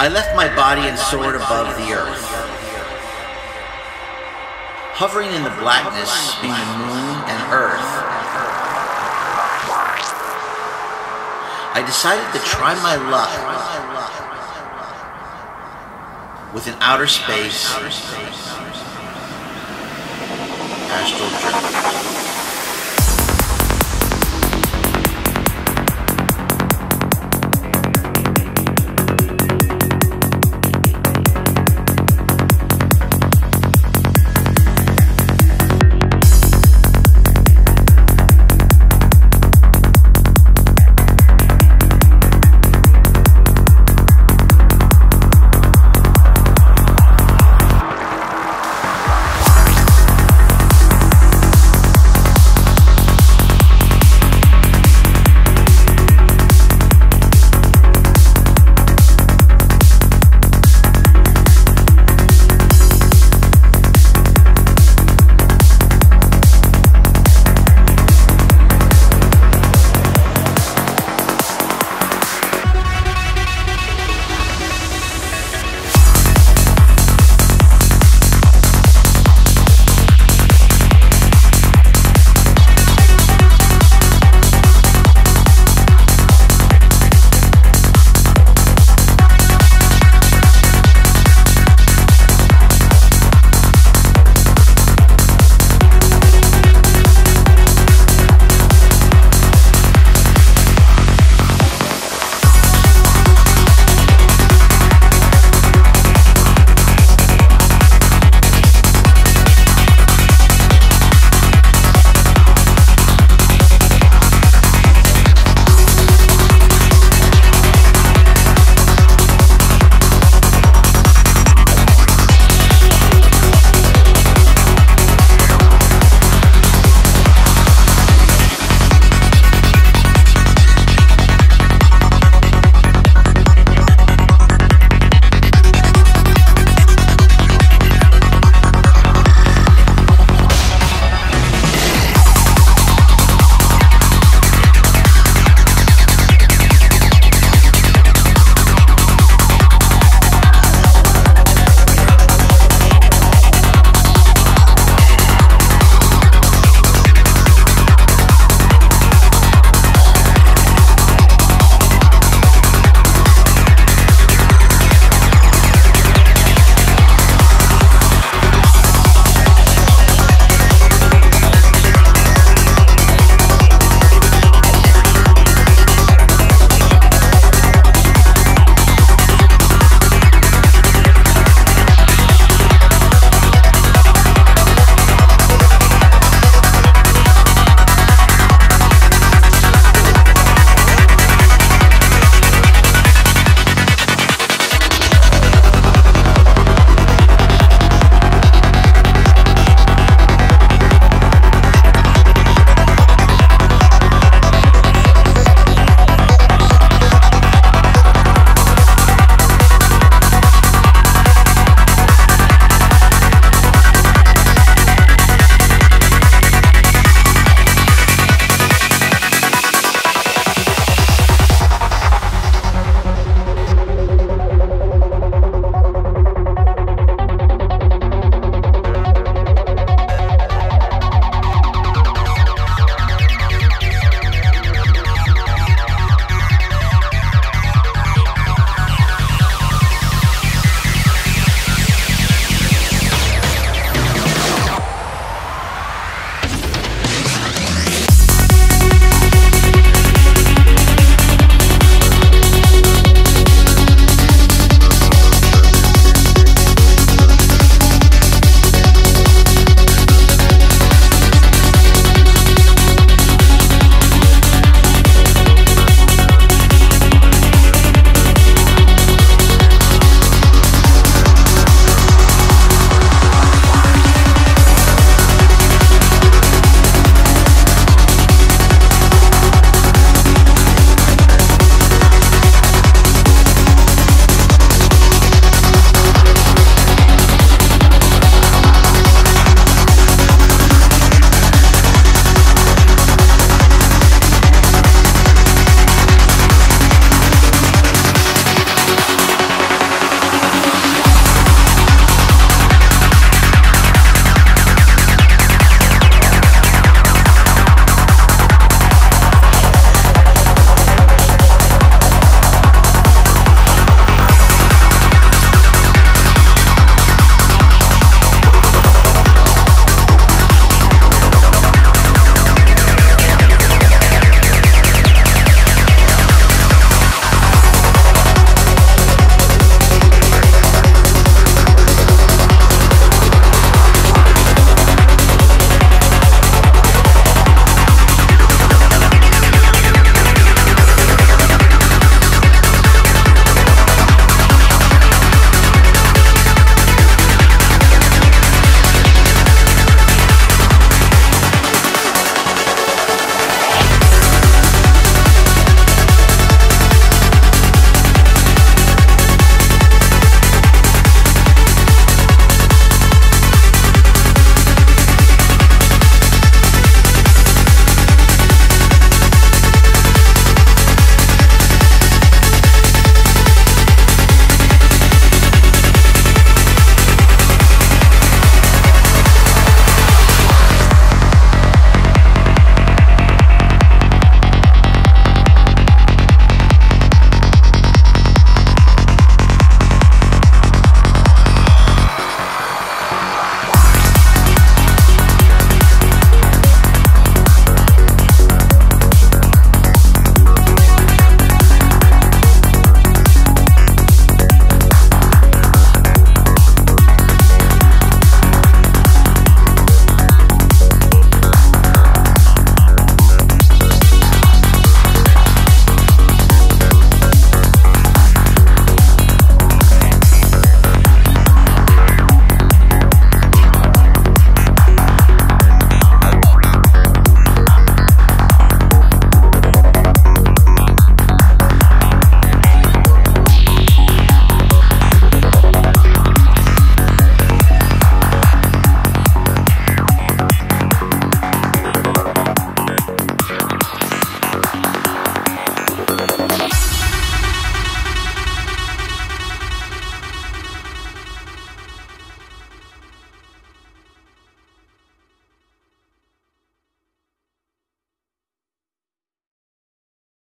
I left my body and soared above the earth. Hovering in the blackness between the moon and earth, I decided to try my luck with an outer space astral journey.